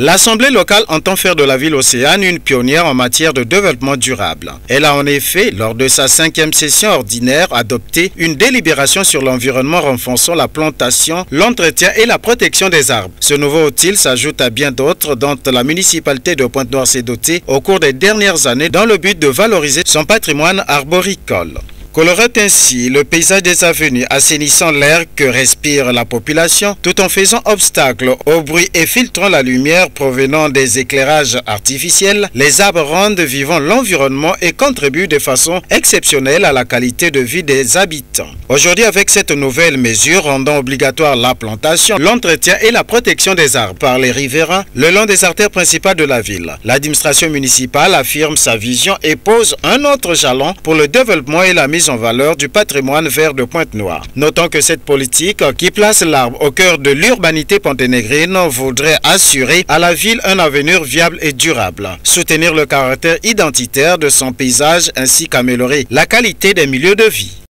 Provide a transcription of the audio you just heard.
L'Assemblée locale entend faire de la ville Océane une pionnière en matière de développement durable. Elle a en effet, lors de sa cinquième session ordinaire, adopté une délibération sur l'environnement renforçant la plantation, l'entretien et la protection des arbres. Ce nouveau outil s'ajoute à bien d'autres dont la municipalité de Pointe-Noire s'est dotée au cours des dernières années dans le but de valoriser son patrimoine arboricole colorait ainsi le paysage des avenues, assainissant l'air que respire la population, tout en faisant obstacle au bruit et filtrant la lumière provenant des éclairages artificiels. Les arbres rendent vivant l'environnement et contribuent de façon exceptionnelle à la qualité de vie des habitants. Aujourd'hui, avec cette nouvelle mesure rendant obligatoire la plantation, l'entretien et la protection des arbres par les riverains le long des artères principales de la ville, l'administration municipale affirme sa vision et pose un autre jalon pour le développement et la mise en valeur du patrimoine vert de Pointe-Noire. Notons que cette politique qui place l'arbre au cœur de l'urbanité ponténégrine voudrait assurer à la ville un avenir viable et durable, soutenir le caractère identitaire de son paysage ainsi qu'améliorer la qualité des milieux de vie.